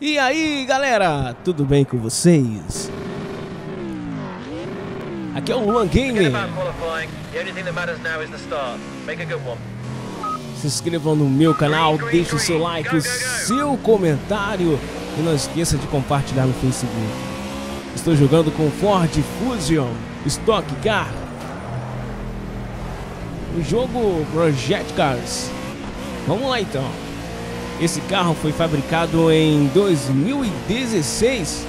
E aí, galera, tudo bem com vocês? Aqui é o Luan Gamer. Se inscrevam no meu canal, deixe o seu like, o seu comentário e não esqueça de compartilhar no Facebook. Estou jogando com Ford Fusion Stock Car. O jogo Project Cars. Vamos lá então. Esse carro foi fabricado em 2016.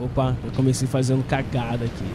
Opa, eu comecei fazendo cagada aqui.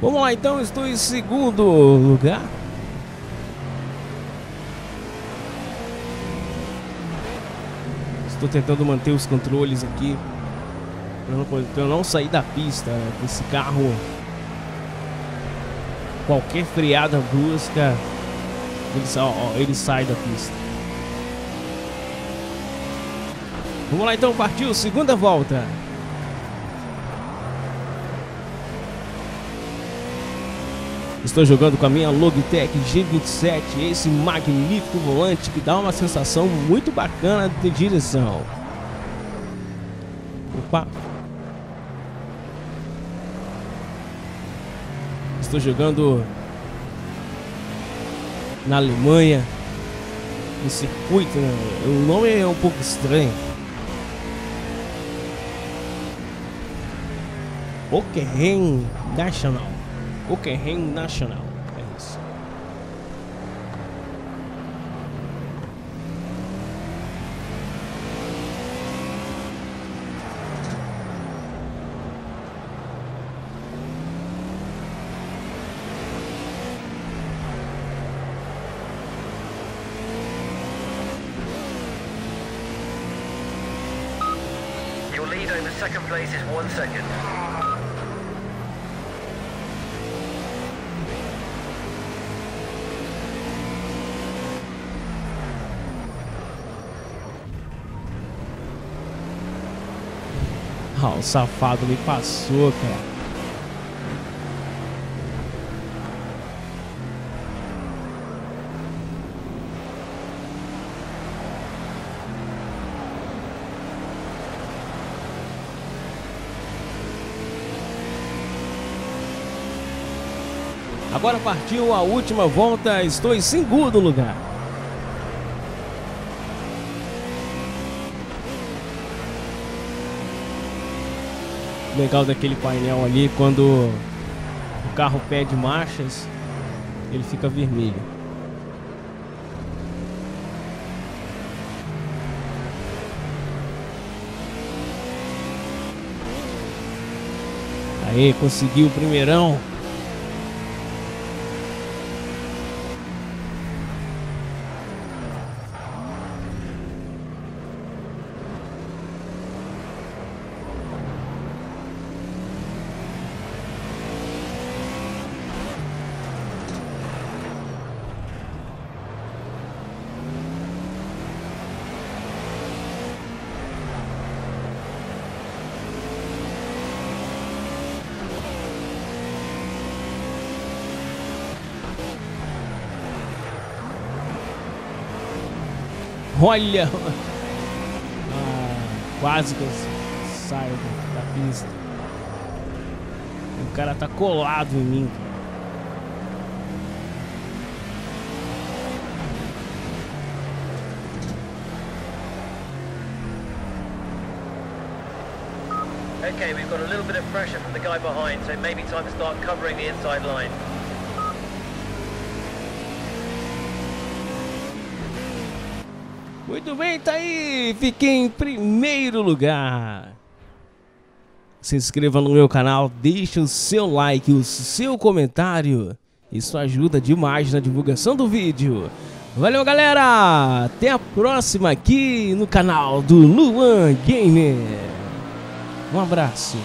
Vamos lá então, estou em segundo lugar. Estou tentando manter os controles aqui para eu não sair da pista. Esse carro, qualquer freada brusca, ele, ó, ele sai da pista. Vamos lá então, partiu, segunda volta. Estou jogando com a minha Logitech G27, esse magnífico volante que dá uma sensação muito bacana de direção. Opa! Estou jogando na Alemanha, no circuito, né? o nome é um pouco estranho. Hockenheim National. Hockenheim National. Your lead over second place is one second. Ah, o safado me passou, cara. Agora partiu a última volta, estou em segundo lugar. Legal daquele painel ali quando o carro pede marchas, ele fica vermelho. Aí, conseguiu o primeirão. Olha! Ah, quase que eu saio da pista. O cara tá colado em mim. Okay, we've got a little bit of pressure from the guy behind, so maybe time to start covering the inside line. Muito bem, tá aí. Fiquei em primeiro lugar. Se inscreva no meu canal, deixe o seu like, o seu comentário. Isso ajuda demais na divulgação do vídeo. Valeu, galera! Até a próxima aqui no canal do Luan Gamer. Um abraço.